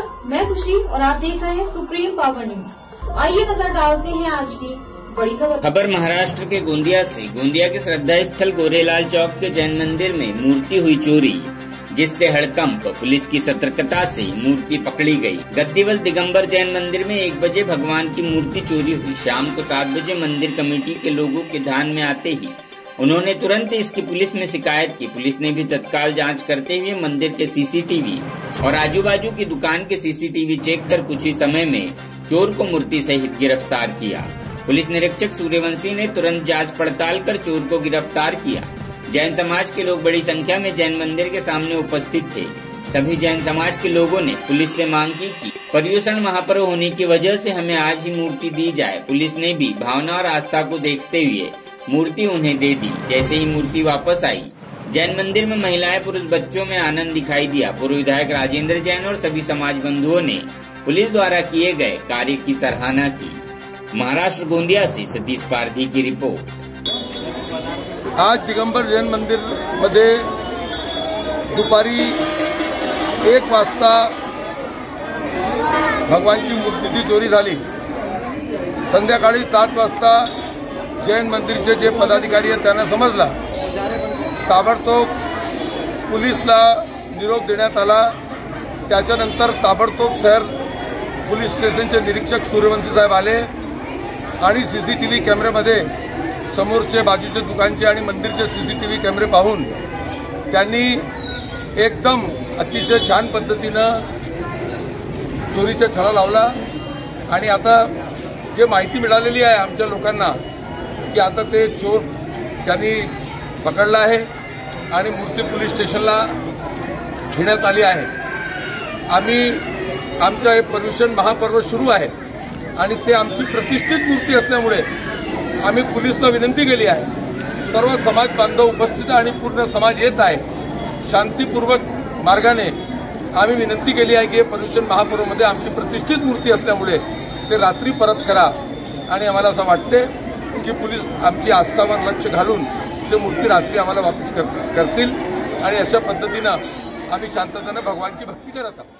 नमस्कार मैं खुशी और आप देख रहे हैं सुप्रीम पावर न्यूज़। आइए नज़र डालते हैं आज की बड़ी खबर। खबर महाराष्ट्र के गोंदिया से। गोंदिया के श्रद्धा स्थल गोरेलाल चौक के जैन मंदिर में मूर्ति हुई चोरी, जिससे हड़कंप। पुलिस की सतर्कता से मूर्ति पकड़ी गई। गद्दीवल दिगंबर जैन मंदिर में एक बजे भगवान की मूर्ति चोरी हुई। शाम को सात बजे मंदिर कमेटी के लोगों के ध्यान में आते ही उन्होंने तुरंत इसकी पुलिस में शिकायत की। पुलिस ने भी तत्काल जाँच करते हुए मंदिर के सीसीटीवी और आजू बाजू की दुकान के सीसीटीवी चेक कर कुछ ही समय में चोर को मूर्ति सहित गिरफ़्तार किया। पुलिस निरीक्षक सूर्यवंशी ने तुरंत जाँच पड़ताल कर चोर को गिरफ़्तार किया। जैन समाज के लोग बड़ी संख्या में जैन मंदिर के सामने उपस्थित थे। सभी जैन समाज के लोगों ने पुलिस से मांग की कि पर्यूषण महापर्व होने की वजह से हमें आज ही मूर्ति दी जाए। पुलिस ने भी भावना और आस्था को देखते हुए मूर्ति उन्हें दे दी। जैसे ही मूर्ति वापस आई, जैन मंदिर में महिलाएँ पुरुष बच्चों में आनंद दिखाई दिया। पूर्व विधायक राजेंद्र जैन और सभी समाज बंधुओं ने पुलिस द्वारा किए गए कार्य की सराहना की। महाराष्ट्र गोंदिया से सतीश पारधी की रिपोर्ट। आज दिगंबर जैन मंदिर मध्ये दुपारी एक वाजता भगवानची मूर्तीची चोरी संध्याकाळी सात वाजता जैन मंदिरचे जे पदाधिकारी आहेत त्यांना समजला. ताबडतोब पोलीसला निरोप देण्यात आला. त्याच्यानंतर ताबडतोब शहर पोलीस स्टेशनचे निरीक्षक सूर्यवंशी साहेब आले आणि सी सी टी व्ही कॅमेऱ्यामध्ये समोरचे बाजूचे दुकानचे आणि मंदिरचे सी सी टी व्ही कॅमेरे पाहून त्यांनी एकदम अतिशय छान पद्धतीनं चोरीचा छळा लावला. आणि आता जे माहिती मिळालेली आहे आमच्या लोकांना की आता ते चोर त्यांनी पकडला आहे आणि मूर्ती पोलीस स्टेशनला घेण्यात आली आहे. आम्ही आमचं हे पर्युषण महापर्व सुरू आहे आणि ते आमची प्रतिष्ठित मूर्ती असल्यामुळे आम्ही पोलिसला विनंती केली आहे. सर्व समाज बांधव उपस्थित आणि पूर्ण समाज येत आहे. शांतीपूर्वक मार्गाने आम्ही विनंती केली आहे की हे पर्युषण महापर्वमध्ये आमची प्रतिष्ठित मूर्ती असल्यामुळे ते रात्री परत करा आणि आम्हाला असं वाटते की पोलीस आमची आस्थावर लक्ष घालून ते मूर्ती रात्री आम्हाला वापस करतील. आणि अशा पद्धतीनं आम्ही शांततेनं भगवानची भक्ती करत आहोत.